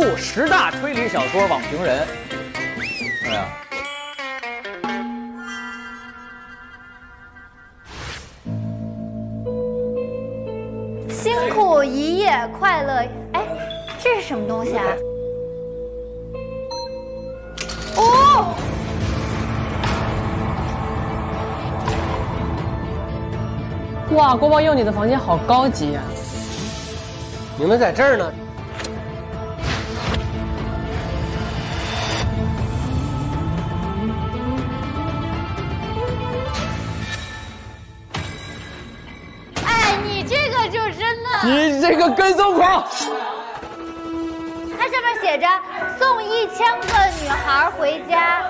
度十大推理小说网评人。哎呀，辛苦一夜快乐，哎，这是什么东西啊？哦，哇，郭宝佑，你的房间好高级呀、你们在这儿呢。你这个跟踪狂！它上面写着送一千个女孩回家，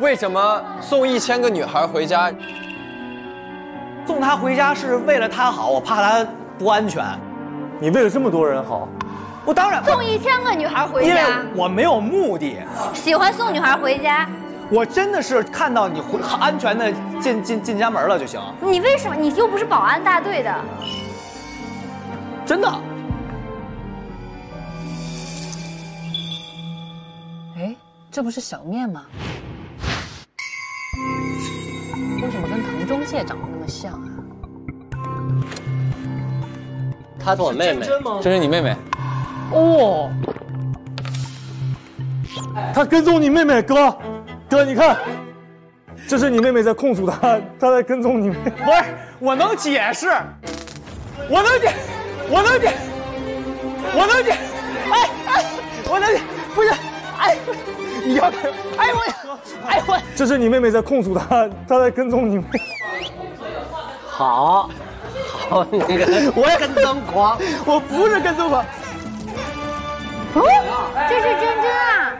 为什么送一千个女孩回家？送她回家是为了她好，我怕她不安全。你为了这么多人好，我当然，送一千个女孩回家因为，我没有目的，喜欢送女孩回家。我真的是看到你回安全的进进进家门了就行，你为什么？你又不是保安大队的，真的。哎，这不是小面吗？为什么跟唐中介长得那么像啊？她是我妹妹，这是你妹妹，哦，他跟踪你妹妹，哥，哥，你看，这是你妹妹在控诉他，他在跟踪你妹。不是，我能解释，我能解，我能解，我能解，哎哎，我能解，不是，哎，你要看，哎我，哎我，这是你妹妹在控诉他，他在跟踪你妹。好，好，你个我也跟踪狂，我不是跟踪狂，哦，这是真真啊，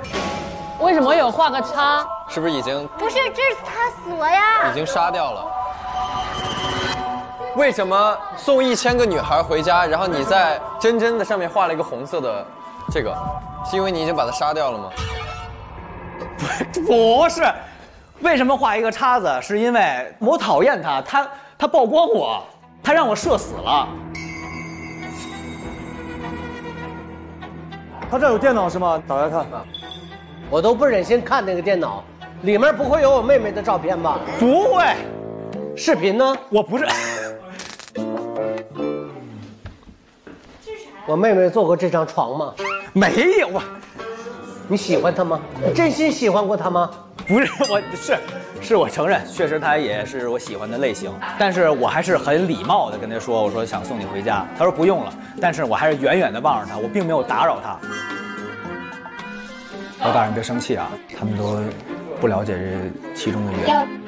为什么有画个叉？是不是已经不是，这是他死了呀已。经杀掉了？为什么送一千个女孩回家，然后你在真真的上面画了一个红色的这个，是因为你已经把她杀掉了吗？不是，为什么画一个叉子？是因为我讨厌他，他他曝光我，他让我社死了。他这有电脑是吗？打开看看。我都不忍心看那个电脑，里面不会有我妹妹的照片吧？不会，视频呢？我不是。我妹妹坐过这张床吗？没有啊，你喜欢她吗？你真心喜欢过她吗？不是，我是，是我承认，确实她也是我喜欢的类型，但是我还是很礼貌的跟她说，我说想送你回家，她说不用了，但是我还是远远的望着她，我并没有打扰她。老大人别生气啊，他们都不了解这其中的原因。